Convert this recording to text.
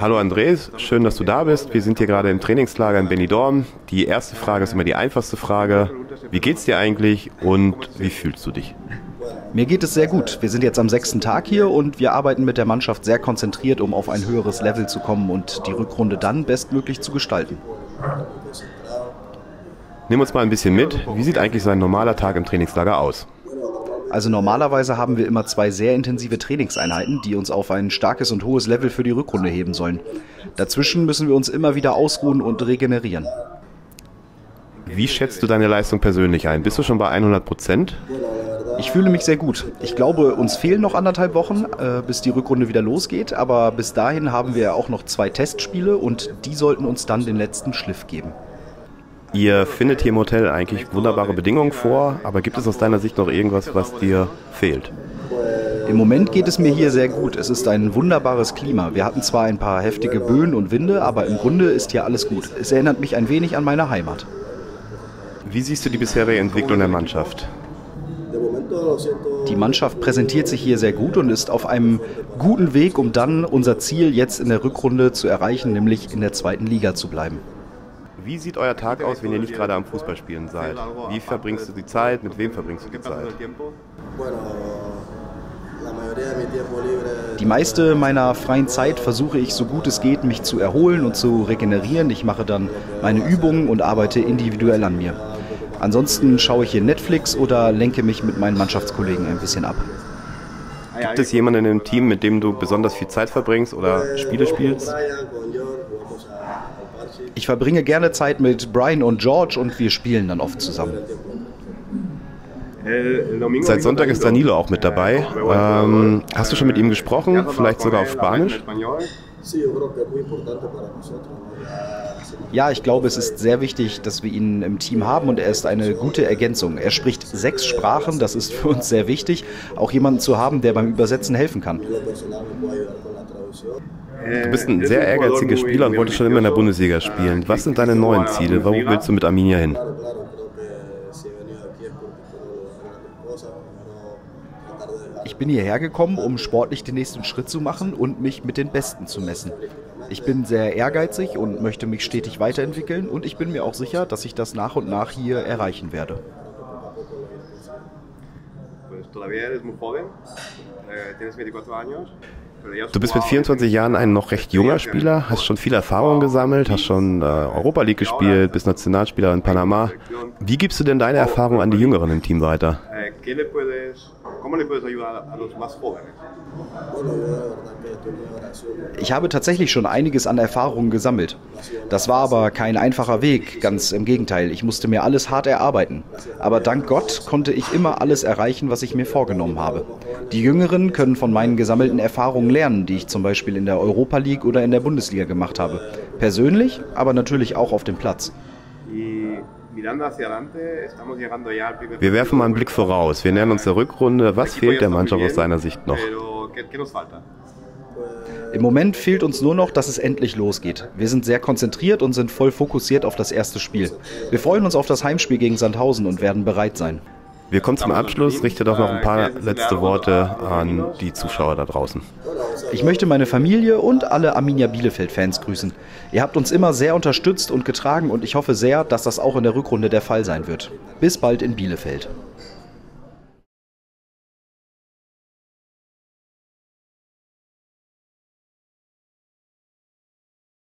Hallo Andres, schön, dass du da bist. Wir sind hier gerade im Trainingslager in Benidorm. Die erste Frage ist immer die einfachste Frage. Wie geht's dir eigentlich und wie fühlst du dich? Mir geht es sehr gut. Wir sind jetzt am sechsten Tag hier und wir arbeiten mit der Mannschaft sehr konzentriert, um auf ein höheres Level zu kommen und die Rückrunde dann bestmöglich zu gestalten. Nimm uns mal ein bisschen mit. Wie sieht eigentlich so ein normaler Tag im Trainingslager aus? Also normalerweise haben wir immer zwei sehr intensive Trainingseinheiten, die uns auf ein starkes und hohes Level für die Rückrunde heben sollen. Dazwischen müssen wir uns immer wieder ausruhen und regenerieren. Wie schätzt du deine Leistung persönlich ein? Bist du schon bei 100 Prozent? Ich fühle mich sehr gut. Ich glaube, uns fehlen noch anderthalb Wochen, äh, bis die Rückrunde wieder losgeht. Aber bis dahin haben wir auch noch zwei Testspiele und die sollten uns dann den letzten Schliff geben. Ihr findet hier im Hotel eigentlich wunderbare Bedingungen vor, aber gibt es aus deiner Sicht noch irgendwas, was dir fehlt? Im Moment geht es mir hier sehr gut. Es ist ein wunderbares Klima. Wir hatten zwar ein paar heftige Böen und Winde, aber im Grunde ist hier alles gut. Es erinnert mich ein wenig an meine Heimat. Wie siehst du die bisherige Entwicklung der Mannschaft? Die Mannschaft präsentiert sich hier sehr gut und ist auf einem guten Weg, um dann unser Ziel jetzt in der Rückrunde zu erreichen, nämlich in der zweiten Liga zu bleiben. Wie sieht euer Tag aus, wenn ihr nicht gerade am Fußballspielen seid? Wie verbringst du die Zeit? Mit wem verbringst du die Zeit? Die meiste meiner freien Zeit versuche ich so gut es geht, mich zu erholen und zu regenerieren. Ich mache dann meine Übungen und arbeite individuell an mir. Ansonsten schaue ich hier Netflix oder lenke mich mit meinen Mannschaftskollegen ein bisschen ab. Gibt es jemanden im Team, mit dem du besonders viel Zeit verbringst oder Spiele spielst? Ich verbringe gerne Zeit mit Brian und George und wir spielen dann oft zusammen. Seit Sonntag ist Danilo auch mit dabei. Ähm, hast du schon mit ihm gesprochen? Vielleicht sogar auf Spanisch? Ja, ich glaube, es ist sehr wichtig, dass wir ihn im Team haben und er ist eine gute Ergänzung. Er spricht sechs Sprachen, das ist für uns sehr wichtig, auch jemanden zu haben, der beim Übersetzen helfen kann. Du bist ein sehr ehrgeiziger Spieler und wolltest schon immer in der Bundesliga spielen. Was sind deine neuen Ziele? Wo willst du mit Arminia hin? Bin hierher gekommen, um sportlich den nächsten Schritt zu machen und mich mit den Besten zu messen. Ich bin sehr ehrgeizig und möchte mich stetig weiterentwickeln und ich bin mir auch sicher, dass ich das nach und nach hier erreichen werde. Du bist mit 24 Jahren ein noch recht junger Spieler, hast schon viel Erfahrung gesammelt, hast schon äh, Europa League gespielt, bist Nationalspieler in Panama. Wie gibst du denn deine Erfahrung an die Jüngeren im Team weiter? Ich habe tatsächlich schon einiges an Erfahrungen gesammelt. Das war aber kein einfacher Weg, ganz im Gegenteil. Ich musste mir alles hart erarbeiten. Aber dank Gott konnte ich immer alles erreichen, was ich mir vorgenommen habe. Die Jüngeren können von meinen gesammelten Erfahrungen lernen, die ich zum Beispiel in der Europa League oder in der Bundesliga gemacht habe. Persönlich, aber natürlich auch auf dem Platz. Wir werfen mal einen Blick voraus. Wir nähern uns der Rückrunde. Was fehlt der Mannschaft aus seiner Sicht noch? Im Moment fehlt uns nur noch, dass es endlich losgeht. Wir sind sehr konzentriert und sind voll fokussiert auf das erste Spiel. Wir freuen uns auf das Heimspiel gegen Sandhausen und werden bereit sein. Wir kommen zum Abschluss. Richte doch noch ein paar letzte Worte an die Zuschauer da draußen. Ich möchte meine Familie und alle Arminia Bielefeld-Fans grüßen. Ihr habt uns immer sehr unterstützt und getragen und ich hoffe sehr, dass das auch in der Rückrunde der Fall sein wird. Bis bald in Bielefeld.